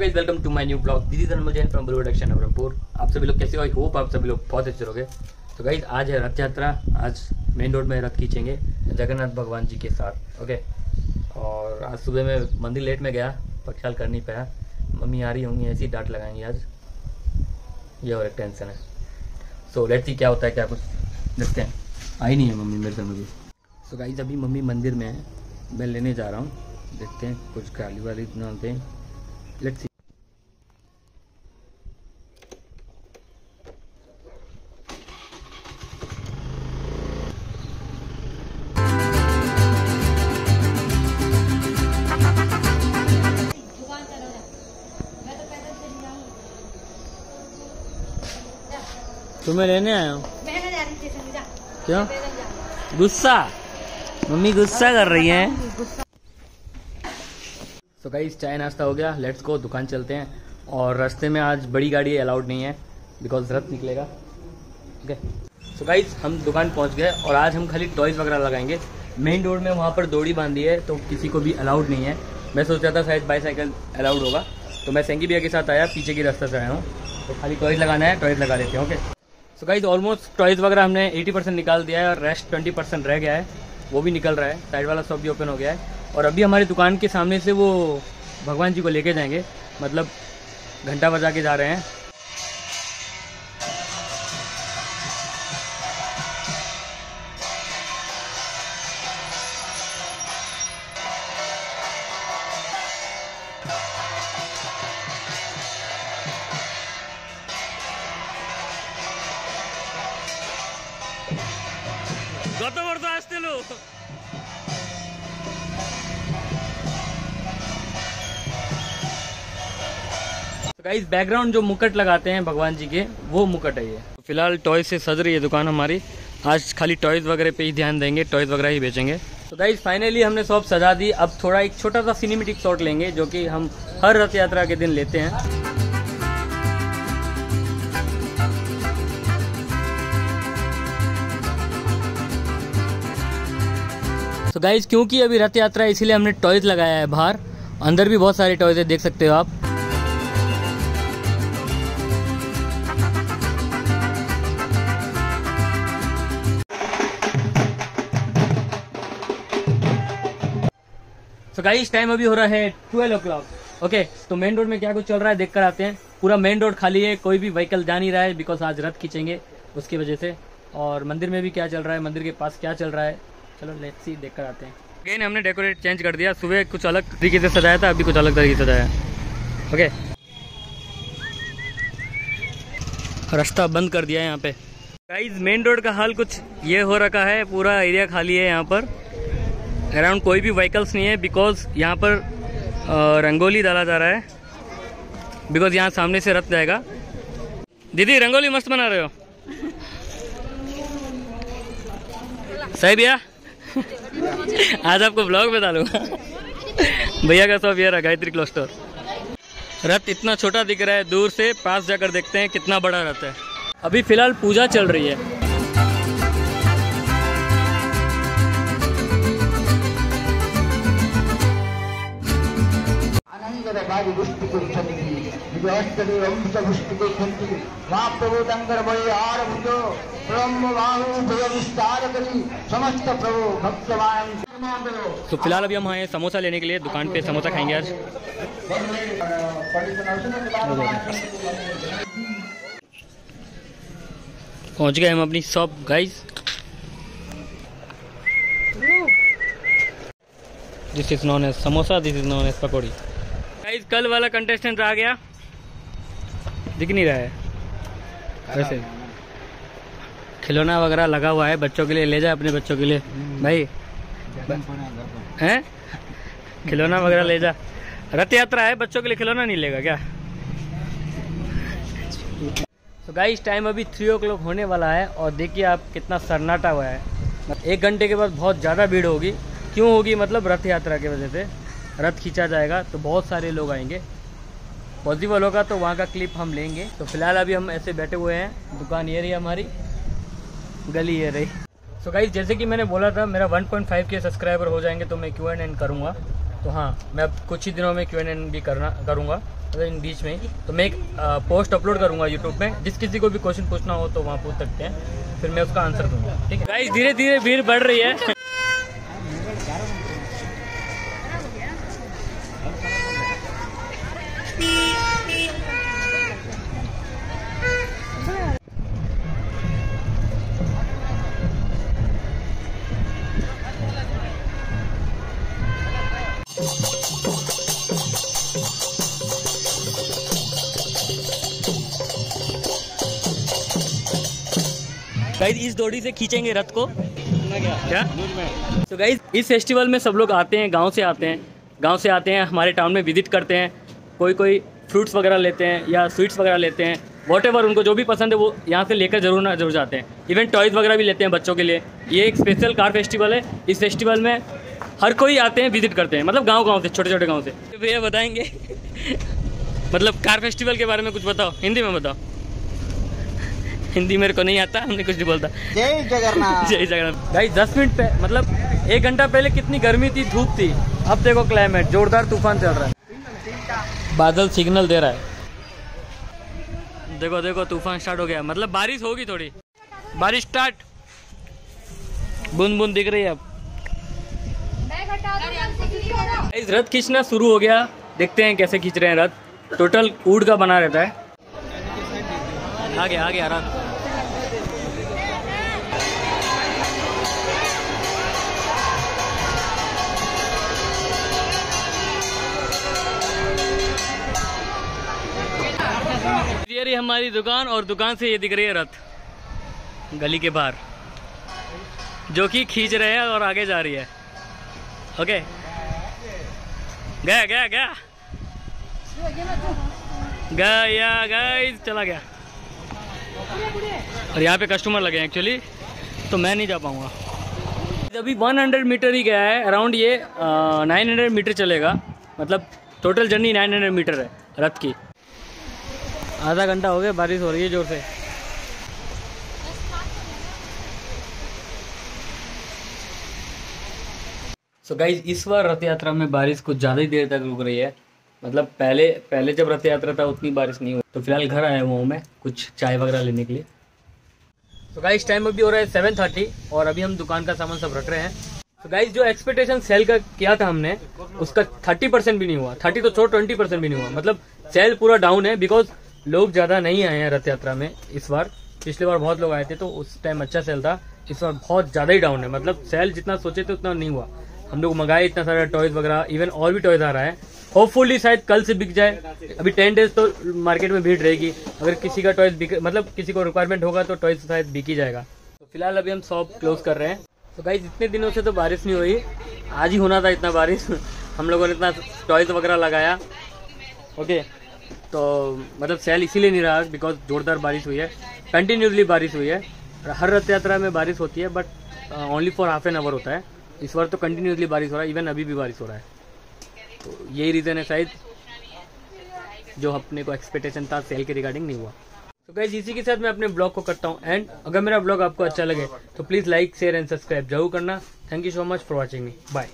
Guys welcome to my new blog is Anmol Jain from production Nawarangpur आप सभी लोग कैसे हो? आई होप आप सभी लोग बहुत अच्छे रहोगे तो गाइस आज है रथ यात्रा आज मेन रोड में रथ खींचेंगे जगन्नाथ भगवान जी के साथ ओके और आज सुबह में मंदिर लेट में गया ख्याल कर नहीं पाया। मम्मी आ रही होंगी, ऐसी डांट लगाएँगी आज। ये और एक टेंशन है। सो लेट सी क्या होता है, क्या कुछ देखते हैं। आई नहीं है मम्मी मेरे घर में भी सो गाइस अभी मम्मी मंदिर में है। मैं लेने जा रहा हूँ। देखते हैं कुछ गाली वाली ना दें लेट्स सी तुम्हें लेने आया हूँ। मैं ना जा रही स्टेशन में जा क्यों? गुस्सा? मम्मी गुस्सा कर रही है। तो गाइस चाय नाश्ता हो गया। लेट्स गो दुकान चलते हैं। और रास्ते में आज बड़ी गाड़ी अलाउड नहीं है बिकॉज़ रथ निकलेगा। ओके सो गाइस हम दुकान पहुँच गए और आज हम खाली टॉयज वगैरह लगाएँगे। मेन रोड में वहाँ पर दौड़ी बांधी है तो किसी को भी अलाउड नहीं है। मैं सोच रहा था शायद बाईसाइकिल अलाउड होगा। तो मैं सेंगी भैया के साथ आया पीछे की रास्ते से आया हूँ। तो खाली टॉयज लगाना है टॉयज लगा लेते हैं okay so guys almost toys वगैरह हमने 80 परसेंट निकाल दिया है और रेस्ट 20 परसेंट रह गया है। वो भी निकल रहा है। साइड वाला शॉप भी ओपन हो गया है। और अभी हमारी दुकान के सामने से वो भगवान जी को लेके जाएँगे। मतलब घंटा बजा के जा रहे हैं। గొత్తపడుతూ गाइस बैकग्राउंड जो मुकट लगाते हैं भगवान जी के वो मुकट है ये। फ़िलहाल टॉयज से सज रही है दुकान हमारी। आज खाली टॉयज वगैरह पे ही ध्यान देंगे टॉयज वगैरह ही बेचेंगे। तो गाइस फाइनली हमने शॉप सजा दी। अब थोड़ा एक छोटा सा सिनेमेटिक शॉट लेंगे जो कि हम हर रथ यात्रा के दिन लेते हैं। तो गाइज़ क्योंकि अभी रथ यात्रा है, इसीलिए हमने टॉयज लगाया है बाहर। अंदर भी बहुत सारे टॉयज है, देख सकते हो आप। तो गाइस टाइम अभी हो रहा है ट्वेल्व ओ क्लॉक ओके तो मेन रोड में क्या कुछ चल रहा है, देख कर आते हैं। पूरा मेन रोड खाली है, कोई भी व्हीकल जा नहीं रहा है बिकॉज़ आज रथ खींचेंगे, उसकी वजह से। और मंदिर में भी क्या चल रहा है, मंदिर के पास क्या चल रहा है चलो लेट्स सी देख कर आते हैं। अगेन हमने डेकोरेट चेंज कर दिया। सुबह कुछ अलग तरीके से सजाया था अभी कुछ अलग तरीके से सजाया ओके रास्ता बंद कर दिया है यहाँ पे। गाइज़ मेन रोड का हाल कुछ ये हो रखा है पूरा एरिया खाली है यहाँ पर। अराउंड कोई भी व्हीकल्स नहीं है बिकॉज़ यहाँ पर रंगोली डाला जा रहा है। बिकॉज़ यहाँ सामने से रथ जाएगा। दीदी रंगोली मस्त बना रहे हो। सही भैया? आज आपको ब्लॉग में डालूँगा भैया का सब ये रहा, गायत्री क्लो स्टोर रथ इतना छोटा दिख रहा है, दूर से पास जाकर देखते हैं कितना बड़ा रथ है। अभी फ़िलहाल पूजा चल रही है। अनंतरकारि समस्त प्रभु भक्तवान तो फ़िलहाल अभी हम आए समोसा लेने के लिए, दुकान पे समोसा खाएँगे आज। पहुँच गए हम अपनी shop guys this is known as samosa this is known as pakodi guys कल वाला कंटेस्टेंट आ गया। दिख नहीं रहा है। वैसे। खिलौना वगैरह लगा हुआ है बच्चों के लिए, ले जाए अपने बच्चों के लिए। भाई, हैं? खिलौना वगैरह ले जा। रथ यात्रा है, बच्चों के लिए खिलौना नहीं लेगा क्या? तो गाइस टाइम अभी थ्री ओ होने वाला है और देखिए आप कितना सन्नाटा हुआ है। एक घंटे के बाद बहुत ज़्यादा भीड़ होगी। क्यों होगी? मतलब रथ यात्रा की वजह से। रथ खींचा जाएगा तो बहुत सारे लोग आएँगे। पॉसिबल होगा तो वहाँ का क्लिप हम लेंगे। तो फ़िलहाल अभी हम ऐसे बैठे हुए हैं। दुकान ये रही हमारी। गली ये रही। सो so गाइज़ जैसे कि मैंने बोला था, मेरा 1.5 के सब्सक्राइबर हो जाएँगे तो मैं क्यू एन एन करूँगा। तो हाँ मैं अब कुछ ही दिनों में क्यू एन एन भी करना, करूँगा। मतलब इन बीच में तो मैं एक पोस्ट अपलोड करूँगा यूट्यूब में जिस किसी को भी क्वेश्चन पूछना हो तो वहाँ पूछ सकते हैं। फिर मैं उसका आंसर दूँगा। ठीक है? गाइस धीरे धीरे भीड़ बढ़ रही है। गाइस इस डोरी से खींचेंगे रथ को। क्या? तो गाइस इस फेस्टिवल में सब लोग आते हैं गाँव से आते हैं। गाँव से आते हैं हमारे टाउन में विज़िट करते हैं। कोई कोई फ्रूट्स वगैरह लेते हैं या स्वीट्स वगैरह लेते हैं। वॉट उनको जो भी पसंद है वो यहाँ से लेकर ज़रूर ना ज़रूर जाते हैं। इवन टॉयज़ वगैरह भी लेते हैं बच्चों के लिए। ये एक स्पेशल कार फेस्टिवल है। इस फेस्टिवल में हर कोई आते हैं विज़िट करते हैं। मतलब गाँव गाँव से छोटे छोटे गाँव से। तो भैया बताएँगे? मतलब कार फेस्टिवल के बारे में कुछ बताओ। हिंदी में बताओ। हिंदी मेरे को नहीं आता हमने कुछ नहीं बोलता। जय जगन्नाथ। जय जगन्नाथ। भाई दस मिनट पे मतलब एक घंटा पहले कितनी गर्मी थी धूप थी अब देखो क्लाइमेट जोरदार तूफ़ान चल रहा है। बादल सिग्नल दे रहा है। देखो देखो तूफ़ान स्टार्ट हो गया। मतलब बारिश होगी थोड़ी। बारिश स्टार्ट बूंद बूंद दिख रही है अब। रथ खींचना शुरू हो गया। देखते हैं कैसे खींच रहे हैं रथ। टोटल ऊट का बना रहता है। आ गया आ गया रथ ये हमारी दुकान और दुकान से ये दिख रही है रथ। गली के बाहर। जो कि खींच रहे हैं और आगे जा रही है। ओके। गया गया गया। गया गाइस चला गया। और यहाँ पे कस्टमर लगे हैं एक्चुअली तो मैं नहीं जा पाऊँगा। अभी 100 मीटर ही गया है अराउंड ये नाइन हंड्रेड मीटर चलेगा। मतलब टोटल जर्नी 900 मीटर है, रथ की। आधा घंटा हो गया, बारिश हो रही है ज़ोर से। सो गाइज़ इस बार रथ यात्रा में बारिश कुछ ज़्यादा ही देर तक रुक रही है। मतलब पहले पहले जब रथ यात्रा था, उतनी बारिश नहीं हुई। तो फ़िलहाल घर आया हुआ हूँ मैं, कुछ चाय वगैरह लेने के लिए। तो गाइज़ टाइम अभी हो रहा है सेवन थर्टी और अभी हम दुकान का सामान सब रख रहे हैं। तो गाइज़ जो एक्सपेक्टेशन सेल का किया था हमने, उसका थर्टी परसेंट भी नहीं हुआ। थर्टी तो छोड़ ट्वेंटी परसेंट भी नहीं हुआ। मतलब सेल पूरा डाउन है बिकॉज़ लोग ज़्यादा नहीं आए हैं रथ यात्रा में इस बार। पिछले बार बहुत लोग आए थे तो उस टाइम अच्छा सेल था। इस बार बहुत ज़्यादा ही डाउन है। मतलब सेल जितना सोचे थे, उतना नहीं हुआ। हम लोग मंगाए इतना सारा टॉयज वगैरह। इवन और भी टॉयज आ रहा है। होपफुली शायद कल से बिक जाए। अभी टेन डेज़ तो मार्केट में भीड़ रहेगी। अगर किसी का टॉयज बिक मतलब किसी को रिक्वायरमेंट होगा तो टॉयज शायद बिक ही जाएगा। तो फ़िलहाल अभी हम शॉप क्लोज कर रहे हैं। तो गाइज़ इतने दिनों से तो बारिश नहीं हुई। आज ही होना था इतना बारिश। हम लोगों ने इतना टॉयज वगैरह लगाया। ओके तो मतलब सेल इसीलिए नहीं रहा बिकॉज़ जोरदार बारिश हुई है। कंटिन्यूसली बारिश हुई है। हर रथ यात्रा में बारिश होती है but only for half an hour होता है। इस बार तो कंटिन्यूसली बारिश हो रहा है। इवन अभी भी बारिश हो रहा है। तो यही रीज़न है शायद जो अपने को एक्सपेक्टेशन था सेल के रिगार्डिंग नहीं हुआ। तो गैस इसी के साथ मैं अपने ब्लॉग को करता हूँ एंड अगर मेरा ब्लॉग आपको अच्छा लगे तो please like share and subscribe ज़रूर करना। Thank you so much for watching me bye